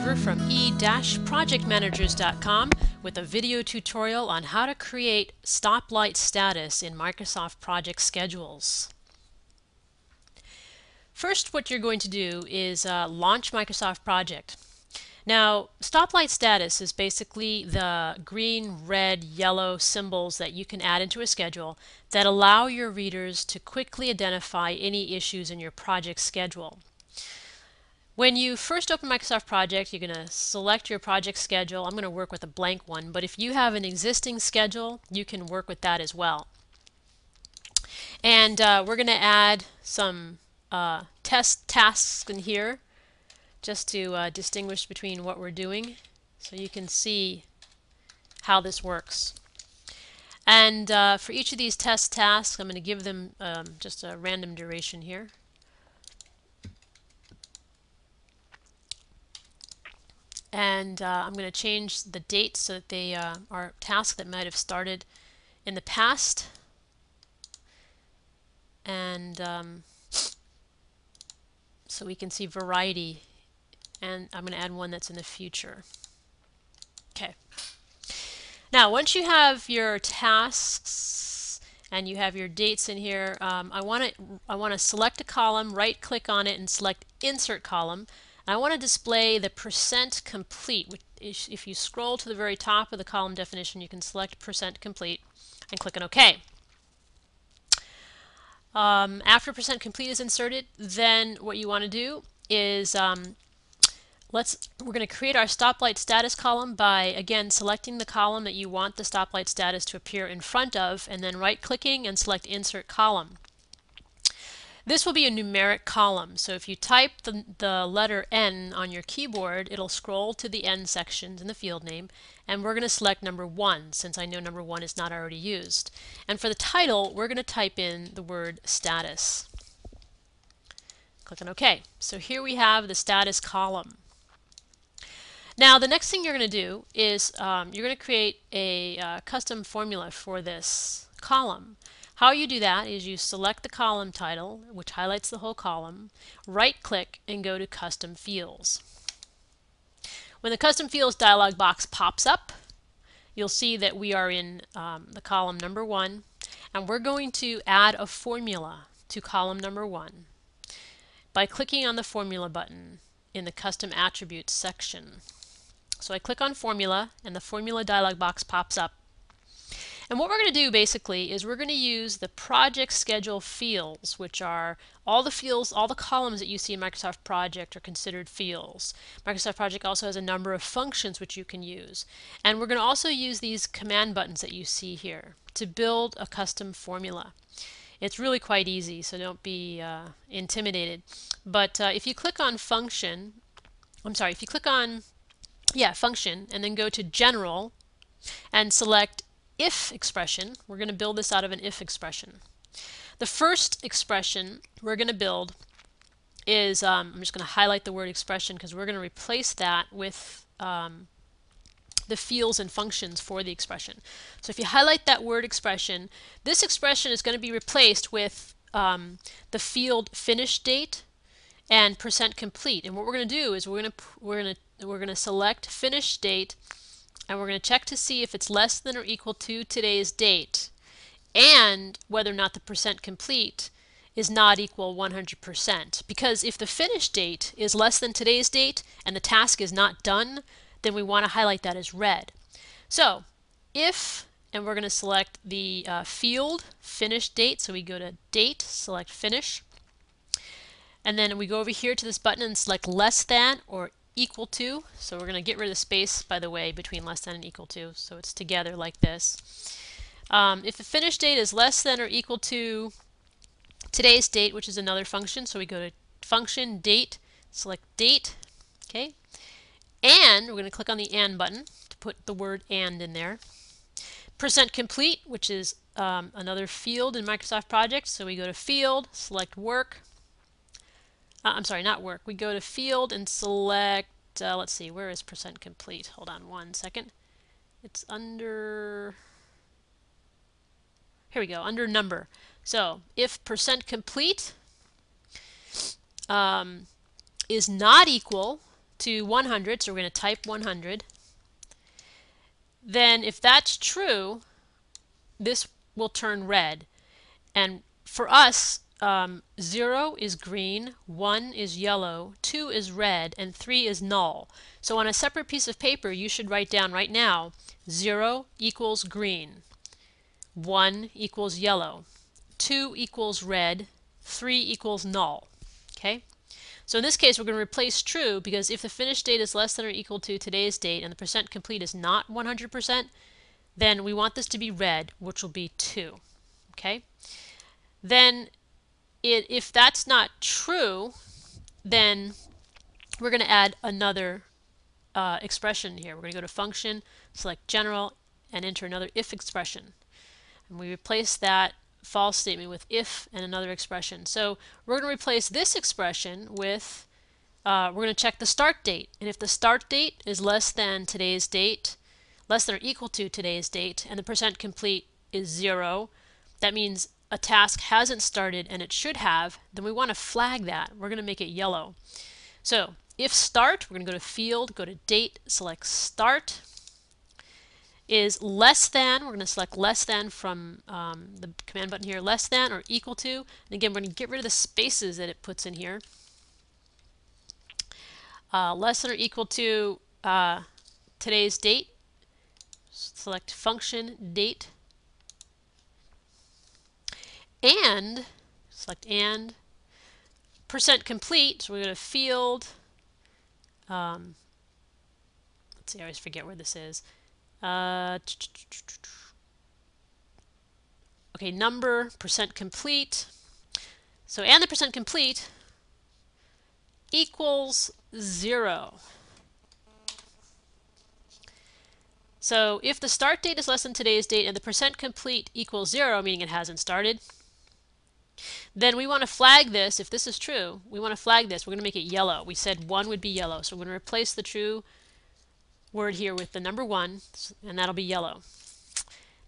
Tarver from e-projectmanagers.com with a video tutorial on how to create stoplight status in Microsoft Project Schedules. First, what you're going to do is uh, launch Microsoft Project. Now, stoplight status is basically the green, red, yellow symbols that you can add into a schedule that allow your readers to quickly identify any issues in your project schedule. When you first open Microsoft Project, you're going to select your project schedule. I'm going to work with a blank one, but if you have an existing schedule, you can work with that as well. And uh, we're going to add some uh, test tasks in here just to uh, distinguish between what we're doing so you can see how this works. And uh, for each of these test tasks, I'm going to give them um, just a random duration here. And uh, I'm going to change the date so that they uh, are tasks that might have started in the past and um, so we can see variety and I'm going to add one that's in the future. Okay. Now once you have your tasks and you have your dates in here, um, I want to I want to select a column, right click on it and select insert column I want to display the percent complete. If you scroll to the very top of the column definition, you can select percent complete and click on OK. Um, after percent complete is inserted, then what you want to do is um, let's we're going to create our stoplight status column by again selecting the column that you want the stoplight status to appear in front of and then right clicking and select insert column. This will be a numeric column, so if you type the, the letter N on your keyboard, it'll scroll to the N sections in the field name, and we're going to select number 1, since I know number 1 is not already used. And for the title, we're going to type in the word status. Click on OK. So here we have the status column. Now the next thing you're going to do is um, you're going to create a uh, custom formula for this column. How you do that is you select the column title, which highlights the whole column, right click and go to Custom Fields. When the Custom Fields dialog box pops up, you'll see that we are in um, the column number one, and we're going to add a formula to column number one by clicking on the Formula button in the Custom Attributes section. So I click on Formula, and the Formula dialog box pops up. And what we're going to do basically is we're going to use the project schedule fields, which are all the fields, all the columns that you see in Microsoft Project are considered fields. Microsoft Project also has a number of functions which you can use. And we're going to also use these command buttons that you see here to build a custom formula. It's really quite easy, so don't be uh, intimidated. But uh, if you click on function, I'm sorry, if you click on, yeah, function, and then go to general and select if expression. We're going to build this out of an if expression. The first expression we're going to build is, um, I'm just going to highlight the word expression because we're going to replace that with um, the fields and functions for the expression. So if you highlight that word expression, this expression is going to be replaced with um, the field finish date and percent complete. And what we're going to do is we're going to we're going to we're going to select finish date and we're going to check to see if it's less than or equal to today's date and whether or not the percent complete is not equal 100%. Because if the finish date is less than today's date and the task is not done, then we want to highlight that as red. So if, and we're going to select the uh, field finish date, so we go to date, select finish, and then we go over here to this button and select less than or equal to. So we're going to get rid of the space, by the way, between less than and equal to. So it's together like this. Um, if the finish date is less than or equal to today's date, which is another function, so we go to function, date, select date, okay, and we're going to click on the and button to put the word and in there. Percent complete, which is um, another field in Microsoft Project, so we go to field, select work, uh, I'm sorry, not work. We go to field and select, uh, let's see, where is percent complete? Hold on one second. It's under, here we go, under number. So if percent complete um, is not equal to 100, so we're going to type 100, then if that's true, this will turn red. And for us, um, 0 is green, 1 is yellow, 2 is red, and 3 is null. So on a separate piece of paper, you should write down right now 0 equals green, 1 equals yellow, 2 equals red, 3 equals null. Okay? So in this case, we're going to replace true because if the finished date is less than or equal to today's date and the percent complete is not 100%, then we want this to be red, which will be 2. Okay? Then it, if that's not true, then we're going to add another uh, expression here. We're going to go to function, select general, and enter another if expression. And we replace that false statement with if and another expression. So we're going to replace this expression with, uh, we're going to check the start date. And if the start date is less than today's date, less than or equal to today's date, and the percent complete is zero, that means a task hasn't started and it should have, then we want to flag that. We're going to make it yellow. So if start, we're going to go to field, go to date, select start, is less than, we're going to select less than from um, the command button here, less than or equal to. And again, we're going to get rid of the spaces that it puts in here. Uh, less than or equal to uh, today's date. Select function date. And, select and, percent complete, so we're going to field, um, let's see, I always forget where this is. Uh, okay, number, percent complete. So, and the percent complete equals zero. So if the start date is less than today's date and the percent complete equals zero, meaning it hasn't started, then we want to flag this. If this is true, we want to flag this. We're going to make it yellow. We said one would be yellow. So we're going to replace the true word here with the number one, and that'll be yellow.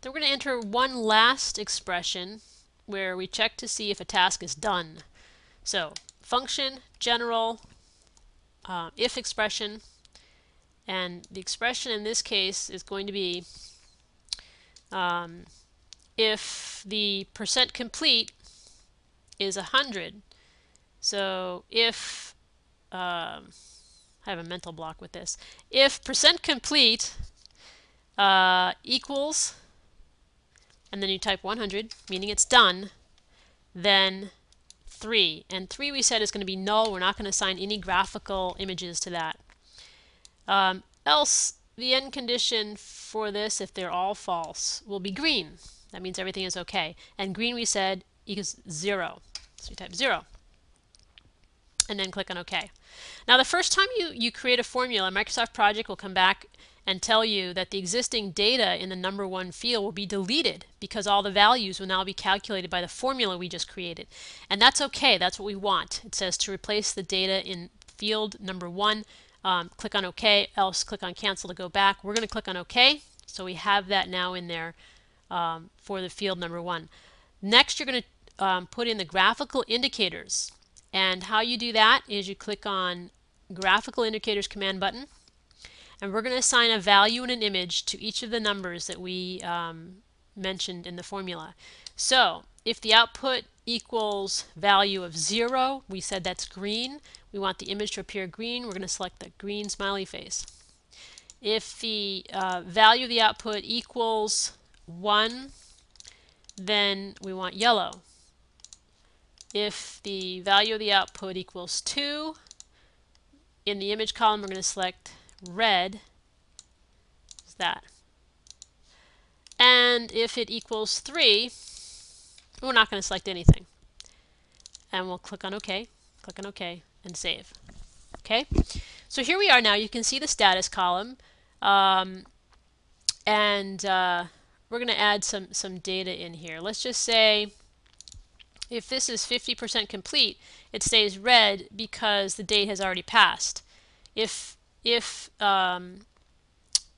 Then we're going to enter one last expression where we check to see if a task is done. So function, general, uh, if expression, and the expression in this case is going to be um, if the percent complete is 100. So if um, I have a mental block with this. If percent complete uh, equals, and then you type 100, meaning it's done, then 3. And 3 we said is going to be null. We're not going to assign any graphical images to that. Um, else, the end condition for this, if they're all false, will be green. That means everything is okay. And green we said equals 0. So you type 0 and then click on OK. Now the first time you, you create a formula, Microsoft Project will come back and tell you that the existing data in the number one field will be deleted because all the values will now be calculated by the formula we just created. And that's okay, that's what we want. It says to replace the data in field number one, um, click on OK, else click on cancel to go back. We're going to click on OK, so we have that now in there um, for the field number one. Next you're going to um, put in the graphical indicators. And how you do that is you click on Graphical Indicators command button, and we're going to assign a value and an image to each of the numbers that we um, mentioned in the formula. So if the output equals value of 0, we said that's green. We want the image to appear green. We're going to select the green smiley face. If the uh, value of the output equals 1, then we want yellow. If the value of the output equals 2, in the image column we're going to select red, is that. And if it equals 3, we're not going to select anything. And we'll click on OK, click on OK, and save. Okay, so here we are now. You can see the status column. Um, and uh, we're going to add some, some data in here. Let's just say if this is 50% complete, it stays red because the date has already passed. If, if um,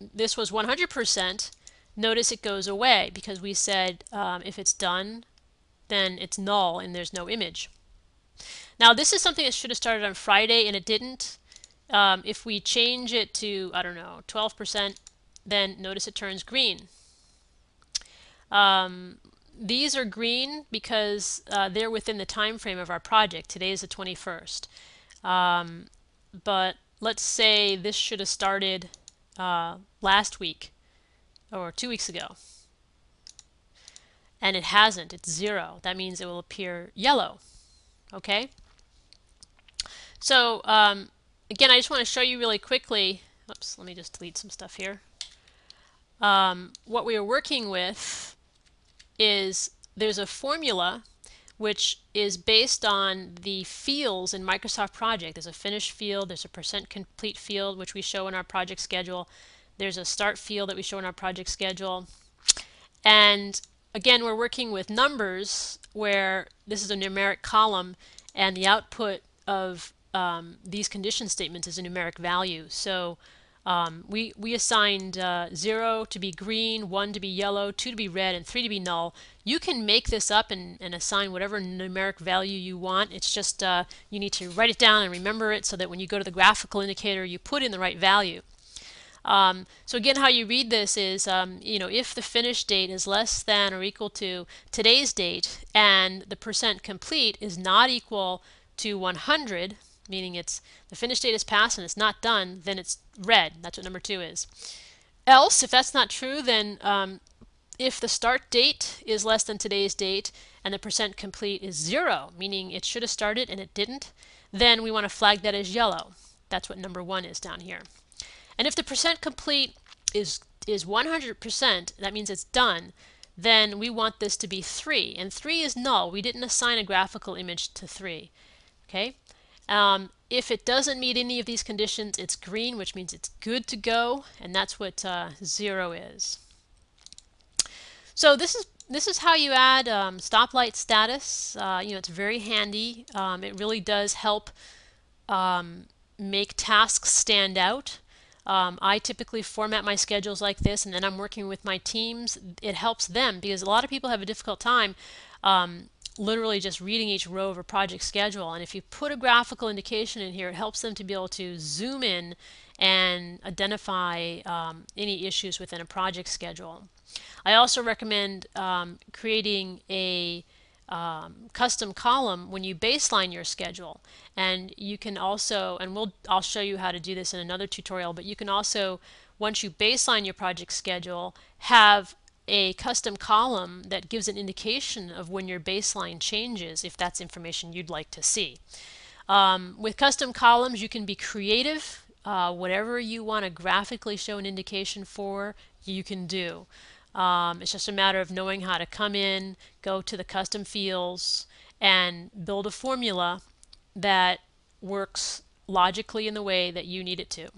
this was 100%, notice it goes away because we said um, if it's done, then it's null and there's no image. Now this is something that should have started on Friday and it didn't. Um, if we change it to, I don't know, 12%, then notice it turns green. Um, these are green because uh, they're within the time frame of our project. Today is the 21st. Um, but let's say this should have started uh, last week or two weeks ago. And it hasn't. It's zero. That means it will appear yellow. Okay? So um, again, I just want to show you really quickly. Oops, let me just delete some stuff here. Um, what we are working with is there's a formula which is based on the fields in Microsoft Project. There's a finish field, there's a percent complete field, which we show in our project schedule. There's a start field that we show in our project schedule. And again, we're working with numbers where this is a numeric column and the output of um, these condition statements is a numeric value. So um, we, we assigned uh, 0 to be green, 1 to be yellow, 2 to be red, and 3 to be null. You can make this up and, and assign whatever numeric value you want. It's just uh, you need to write it down and remember it so that when you go to the graphical indicator you put in the right value. Um, so again, how you read this is, um, you know, if the finish date is less than or equal to today's date and the percent complete is not equal to 100, meaning it's the finish date is passed and it's not done, then it's red. That's what number two is. Else, if that's not true, then um, if the start date is less than today's date and the percent complete is zero, meaning it should have started and it didn't, then we want to flag that as yellow. That's what number one is down here. And if the percent complete is is 100%, that means it's done, then we want this to be 3. And 3 is null. We didn't assign a graphical image to 3. Okay? Um, if it doesn't meet any of these conditions, it's green, which means it's good to go, and that's what uh, zero is. So this is this is how you add um, stoplight status. Uh, you know, it's very handy. Um, it really does help um, make tasks stand out. Um, I typically format my schedules like this, and then I'm working with my teams. It helps them because a lot of people have a difficult time um, literally just reading each row of a project schedule. And if you put a graphical indication in here, it helps them to be able to zoom in and identify um, any issues within a project schedule. I also recommend um, creating a um, custom column when you baseline your schedule and you can also and we'll I'll show you how to do this in another tutorial but you can also once you baseline your project schedule have a custom column that gives an indication of when your baseline changes if that's information you'd like to see. Um, with custom columns you can be creative. Uh, whatever you want to graphically show an indication for you can do. Um, it's just a matter of knowing how to come in, go to the custom fields, and build a formula that works logically in the way that you need it to.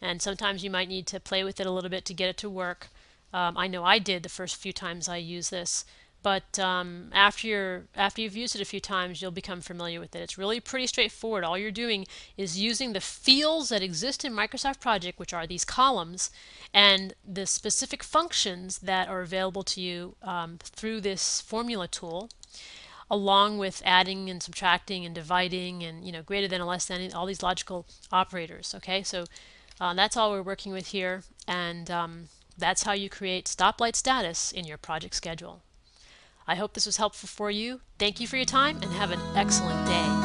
And sometimes you might need to play with it a little bit to get it to work. Um, I know I did the first few times I used this, but um, after you're after you've used it a few times, you'll become familiar with it. It's really pretty straightforward. All you're doing is using the fields that exist in Microsoft Project, which are these columns, and the specific functions that are available to you um, through this formula tool along with adding and subtracting and dividing and you know greater than or less than all these logical operators okay so uh, that's all we're working with here and um, that's how you create stoplight status in your project schedule. I hope this was helpful for you. Thank you for your time and have an excellent day.